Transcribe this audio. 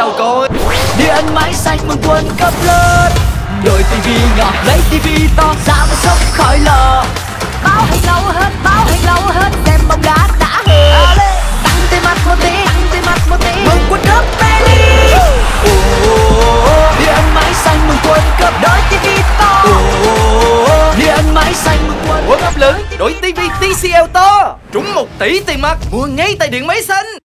sao coi Điện máy xanh mừng quân cấp lớn Đôi tivi nhỏ lấy tivi to giảm sốc khỏi lờ Báo hay lâu hết, báo hay lâu hết Xem bóng đá đã hơn ờ. Tăng tiền mặt một tí, tăng tiền mặt một tí. Mừng quân cấp Penny Điện máy xanh mừng quân cấp Đôi tivi to. Điện máy xanh mừng quân Quân lớn. Đổi tivi TCL to. Trúng 1 tỷ tiền mặt. Mua ngay tại Điện Máy Xanh.